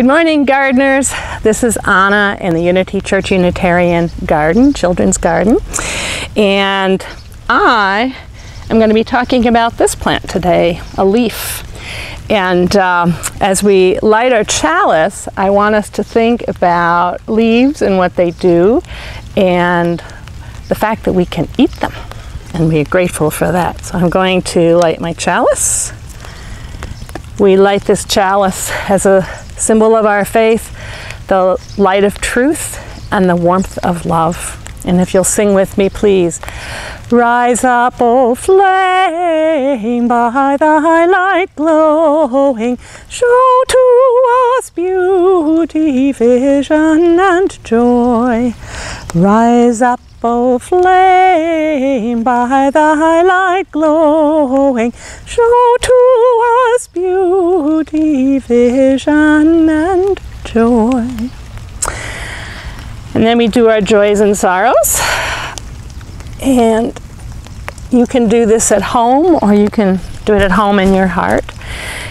Good morning, gardeners. This is Anna in the Unity Church Unitarian Garden, Children's Garden. And I am going to be talking about this plant today, a leaf. And um, as we light our chalice, I want us to think about leaves and what they do and the fact that we can eat them. And we are grateful for that. So I'm going to light my chalice. We light this chalice as a symbol of our faith, the light of truth, and the warmth of love. And if you'll sing with me, please. Rise up, O flame, by thy light glowing, show to us beauty, vision, and joy. Rise up, O flame, by thy light glowing, show to us beauty, vision, and joy. And then we do our joys and sorrows. And you can do this at home or you can do it at home in your heart.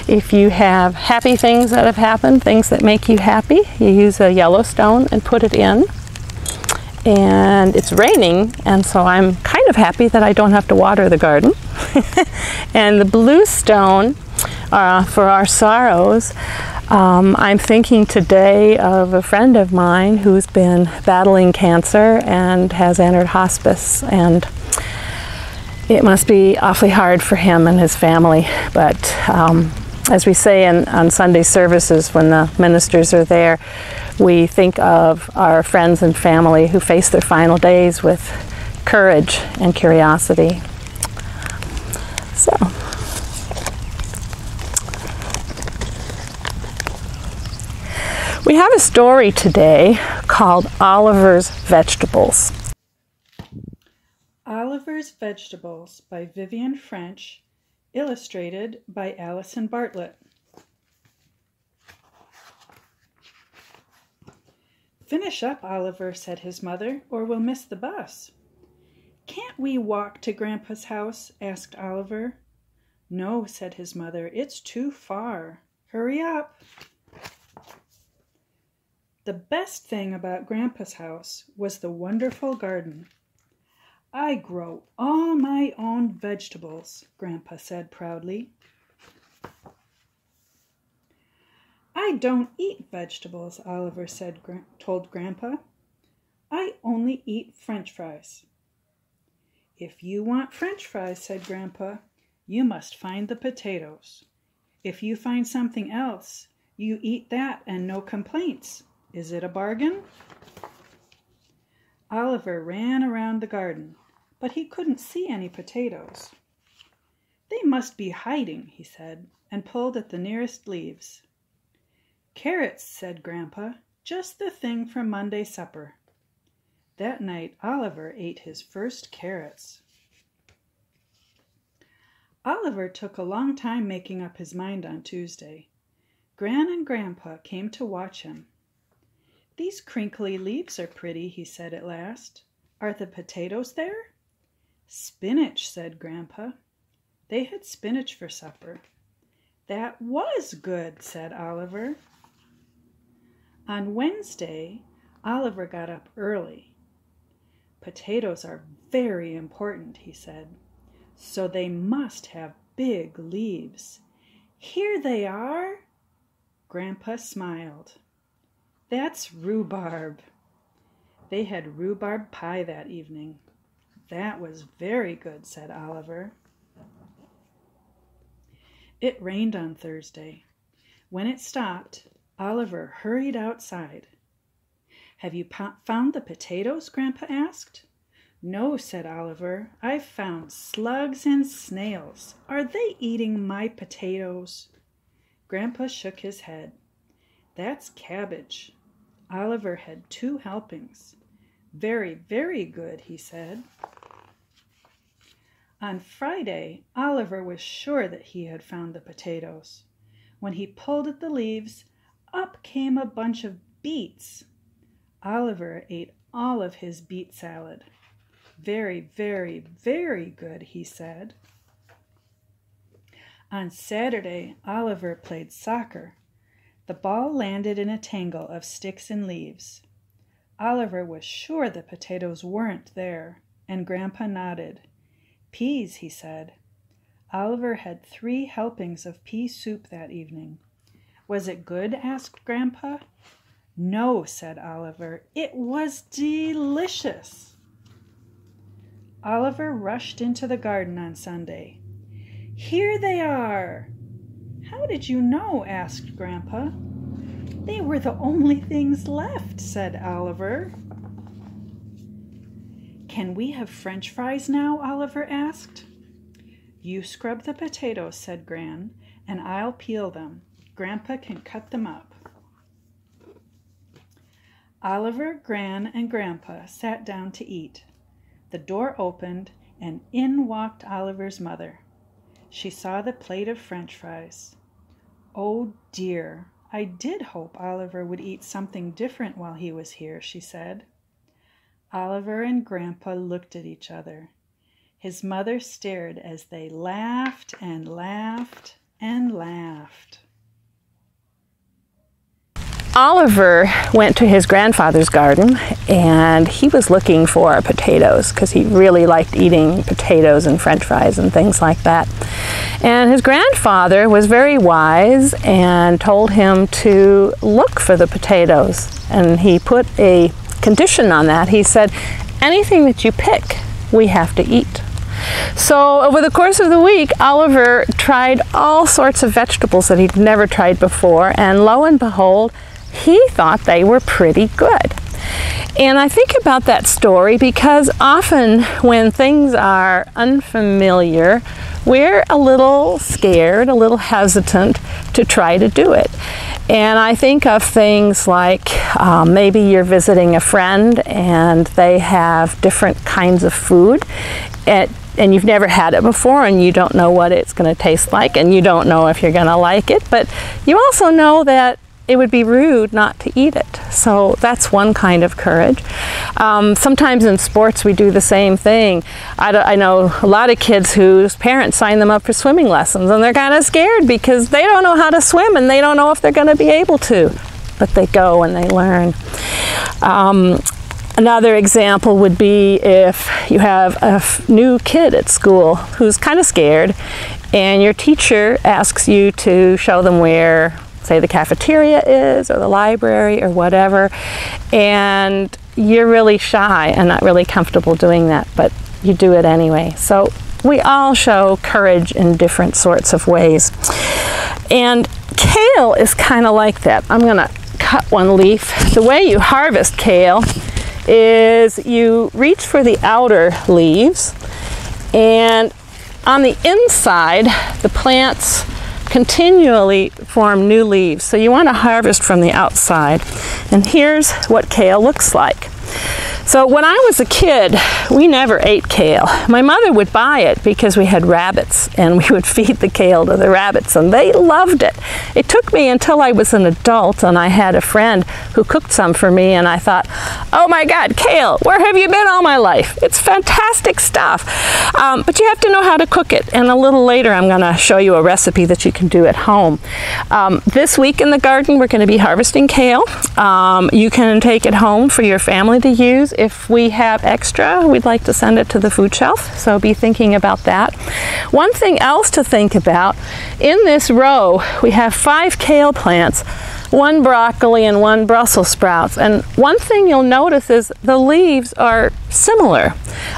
If you have happy things that have happened, things that make you happy, you use a Yellowstone and put it in. And it's raining, and so I'm kind of happy that I don't have to water the garden. and the blue stone uh, for our sorrows, um, I'm thinking today of a friend of mine who's been battling cancer and has entered hospice, and it must be awfully hard for him and his family. But um, as we say in, on Sunday services when the ministers are there, we think of our friends and family who face their final days with courage and curiosity. So. We have a story today called Oliver's Vegetables. Oliver's Vegetables by Vivian French, illustrated by Alison Bartlett. Finish up, Oliver, said his mother, or we'll miss the bus. Can't we walk to Grandpa's house? asked Oliver. No, said his mother, it's too far. Hurry up. The best thing about Grandpa's house was the wonderful garden. I grow all my own vegetables, Grandpa said proudly. I don't eat vegetables, Oliver said, told Grandpa. I only eat French fries. If you want French fries, said Grandpa, you must find the potatoes. If you find something else, you eat that and no complaints. Is it a bargain? Oliver ran around the garden, but he couldn't see any potatoes. They must be hiding, he said, and pulled at the nearest leaves. Carrots, said Grandpa, just the thing for Monday supper. That night Oliver ate his first carrots. Oliver took a long time making up his mind on Tuesday. Gran and Grandpa came to watch him. These crinkly leaves are pretty, he said at last. Are the potatoes there? Spinach, said Grandpa. They had spinach for supper. That was good, said Oliver. On Wednesday, Oliver got up early. Potatoes are very important, he said, so they must have big leaves. Here they are. Grandpa smiled. That's rhubarb. They had rhubarb pie that evening. That was very good, said Oliver. It rained on Thursday. When it stopped, Oliver hurried outside. Have you found the potatoes? Grandpa asked. No, said Oliver. I've found slugs and snails. Are they eating my potatoes? Grandpa shook his head. That's cabbage. Oliver had two helpings. Very, very good, he said. On Friday, Oliver was sure that he had found the potatoes. When he pulled at the leaves, up came a bunch of beets. Oliver ate all of his beet salad. Very, very, very good, he said. On Saturday, Oliver played soccer. The ball landed in a tangle of sticks and leaves. Oliver was sure the potatoes weren't there, and Grandpa nodded. Peas, he said. Oliver had three helpings of pea soup that evening. Was it good? asked Grandpa. No, said Oliver. It was delicious. Oliver rushed into the garden on Sunday. Here they are! How did you know? asked Grandpa. They were the only things left, said Oliver. Can we have french fries now? Oliver asked. You scrub the potatoes, said Gran, and I'll peel them. Grandpa can cut them up. Oliver, Gran, and Grandpa sat down to eat. The door opened, and in walked Oliver's mother. She saw the plate of french fries. Oh dear, I did hope Oliver would eat something different while he was here, she said. Oliver and Grandpa looked at each other. His mother stared as they laughed and laughed. Oliver went to his grandfather's garden and he was looking for potatoes because he really liked eating potatoes and french fries and things like that. And his grandfather was very wise and told him to look for the potatoes. And he put a condition on that. He said, anything that you pick, we have to eat. So over the course of the week, Oliver tried all sorts of vegetables that he'd never tried before, and lo and behold, he thought they were pretty good. And I think about that story because often when things are unfamiliar, we're a little scared, a little hesitant to try to do it. And I think of things like um, maybe you're visiting a friend and they have different kinds of food. At, and you've never had it before and you don't know what it's going to taste like and you don't know if you're going to like it but you also know that it would be rude not to eat it. So that's one kind of courage. Um, sometimes in sports we do the same thing. I, I, know a lot of kids whose parents sign them up for swimming lessons and they're kind of scared because they don't know how to swim and they don't know if they're going to be able to. But they go and they learn. Um, Another example would be if you have a new kid at school who's kind of scared and your teacher asks you to show them where say the cafeteria is or the library or whatever. And you're really shy and not really comfortable doing that but you do it anyway. So we all show courage in different sorts of ways. And kale is kind of like that. I'm gonna cut one leaf. The way you harvest kale is you reach for the outer leaves and on the inside the plants continually form new leaves. So you want to harvest from the outside. And here's what kale looks like. So when I was a kid, we never ate kale. My mother would buy it because we had rabbits and we would feed the kale to the rabbits and they loved it. It took me until I was an adult and I had a friend who cooked some for me and I thought, oh my God, kale, where have you been all my life? It's fantastic stuff. Um, but you have to know how to cook it and a little later I'm going to show you a recipe that you can do at home. Um, this week in the garden we're going to be harvesting kale. Um, you can take it home for your family to use if we have extra, we'd like to send it to the food shelf, so be thinking about that. One thing else to think about, in this row, we have five kale plants one broccoli and one Brussels sprouts. And one thing you'll notice is the leaves are similar,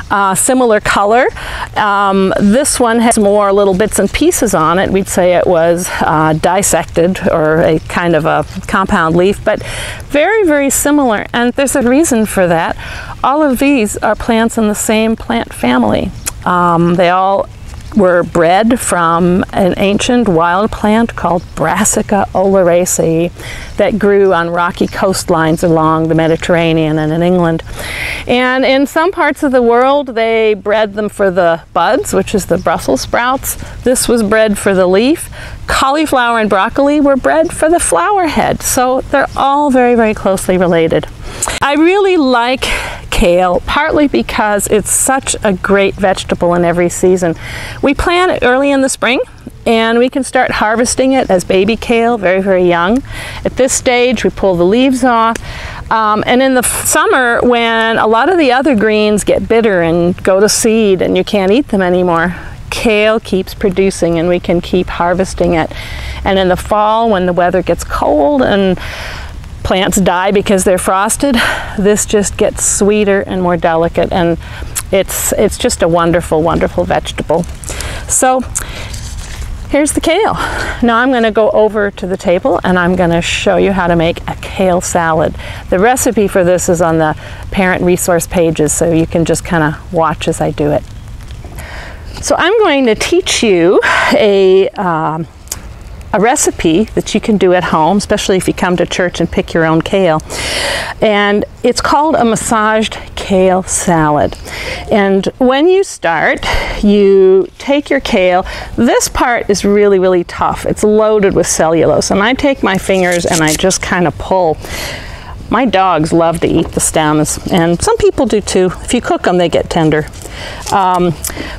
uh, similar color. Um, this one has more little bits and pieces on it. We'd say it was uh, dissected or a kind of a compound leaf, but very, very similar. And there's a reason for that. All of these are plants in the same plant family. Um, they all were bred from an ancient wild plant called Brassica oleracea that grew on rocky coastlines along the Mediterranean and in England. And in some parts of the world, they bred them for the buds, which is the Brussels sprouts. This was bred for the leaf. Cauliflower and broccoli were bred for the flower head. So they're all very, very closely related. I really like kale, partly because it's such a great vegetable in every season. We plant it early in the spring and we can start harvesting it as baby kale, very, very young. At this stage, we pull the leaves off. Um, and in the summer, when a lot of the other greens get bitter and go to seed and you can't eat them anymore, kale keeps producing and we can keep harvesting it. And in the fall, when the weather gets cold and plants die because they're frosted, this just gets sweeter and more delicate and it's, it's just a wonderful, wonderful vegetable. So here's the kale. Now I'm going to go over to the table and I'm going to show you how to make a kale salad. The recipe for this is on the parent resource pages so you can just kind of watch as I do it. So I'm going to teach you a um, a recipe that you can do at home, especially if you come to church and pick your own kale. And it's called a massaged kale salad. And when you start, you take your kale. This part is really, really tough. It's loaded with cellulose. And I take my fingers and I just kind of pull. My dogs love to eat the stems, and some people do too. If you cook them, they get tender. Um,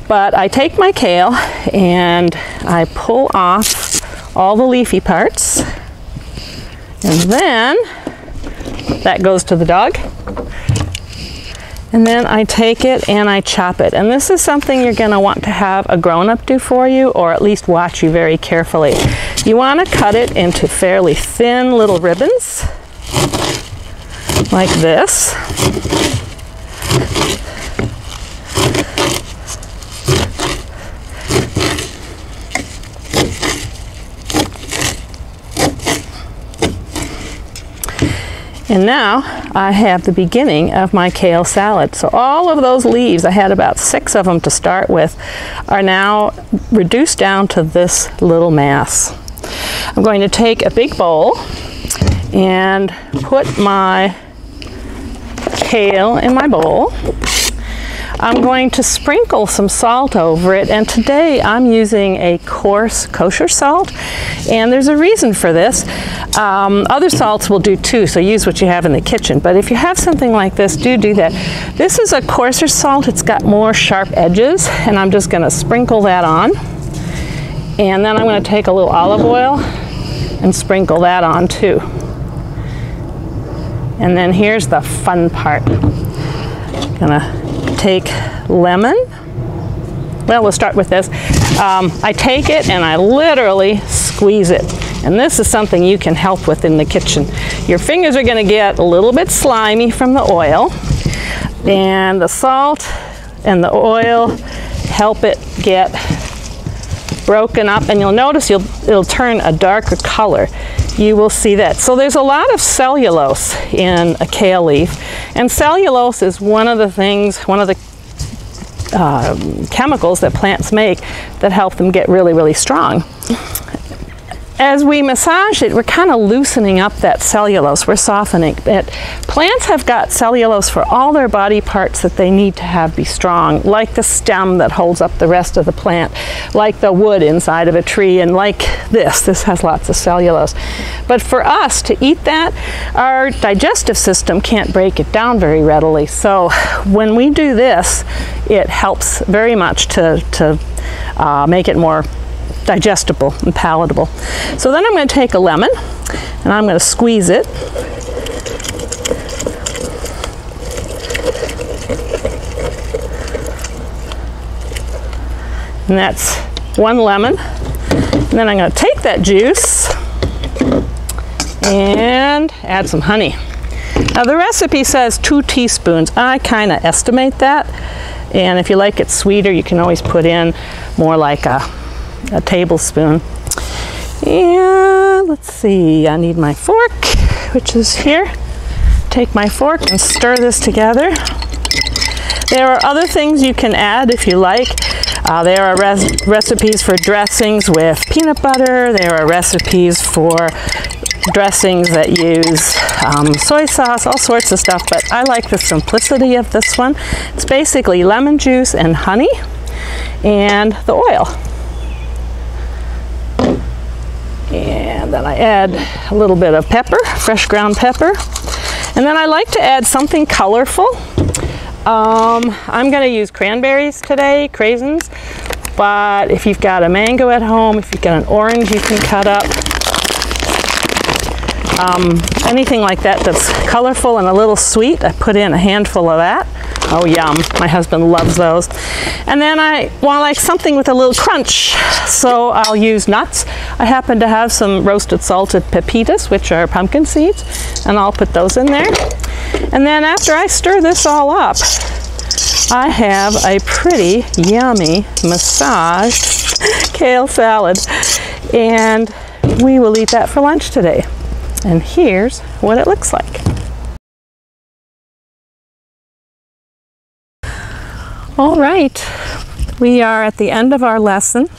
but I take my kale and I pull off all the leafy parts. And then that goes to the dog. And then I take it and I chop it. And this is something you're going to want to have a grown-up do for you or at least watch you very carefully. You want to cut it into fairly thin little ribbons like this. And now I have the beginning of my kale salad. So all of those leaves, I had about six of them to start with, are now reduced down to this little mass. I'm going to take a big bowl and put my kale in my bowl. I'm going to sprinkle some salt over it and today I'm using a coarse kosher salt and there's a reason for this. Um, other salts will do too so use what you have in the kitchen but if you have something like this do do that. This is a coarser salt it's got more sharp edges and I'm just going to sprinkle that on and then I'm going to take a little olive oil and sprinkle that on too. And then here's the fun part. Gonna take lemon. Well, we'll start with this. Um, I take it and I literally squeeze it. And this is something you can help with in the kitchen. Your fingers are going to get a little bit slimy from the oil. And the salt and the oil help it get broken up. And you'll notice you'll, it'll turn a darker color you will see that. So there's a lot of cellulose in a kale leaf, and cellulose is one of the things, one of the uh, chemicals that plants make that help them get really, really strong as we massage it, we're kind of loosening up that cellulose. We're softening it. Plants have got cellulose for all their body parts that they need to have be strong, like the stem that holds up the rest of the plant, like the wood inside of a tree, and like this. This has lots of cellulose. But for us to eat that, our digestive system can't break it down very readily. So when we do this, it helps very much to, to uh, make it more digestible and palatable. So then I'm going to take a lemon and I'm going to squeeze it. And that's one lemon. And then I'm going to take that juice and add some honey. Now the recipe says two teaspoons. I kind of estimate that. And if you like it sweeter, you can always put in more like a a tablespoon. And let's see, I need my fork, which is here. Take my fork and stir this together. There are other things you can add if you like. Uh, there are res recipes for dressings with peanut butter. There are recipes for dressings that use um, soy sauce, all sorts of stuff, but I like the simplicity of this one. It's basically lemon juice and honey and the oil. And then I add a little bit of pepper, fresh ground pepper. And then I like to add something colorful. Um, I'm going to use cranberries today, craisins. But if you've got a mango at home, if you've got an orange you can cut up, um, anything like that that's colorful and a little sweet, I put in a handful of that. Oh, yum. My husband loves those. And then I want like something with a little crunch. So I'll use nuts. I happen to have some roasted salted pepitas, which are pumpkin seeds, and I'll put those in there. And then after I stir this all up, I have a pretty yummy massaged kale salad. And we will eat that for lunch today. And here's what it looks like. All right, we are at the end of our lesson.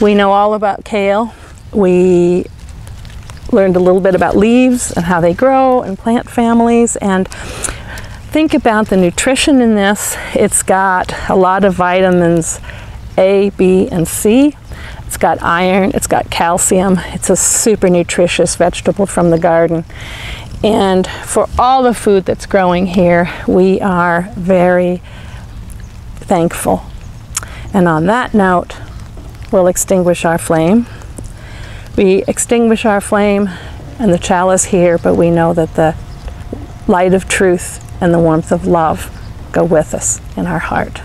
We know all about kale. We learned a little bit about leaves and how they grow and plant families and think about the nutrition in this. It's got a lot of vitamins A, B, and C. It's got iron, it's got calcium. It's a super nutritious vegetable from the garden. And for all the food that's growing here, we are very thankful. And on that note, we'll extinguish our flame. We extinguish our flame and the chalice here, but we know that the light of truth and the warmth of love go with us in our heart.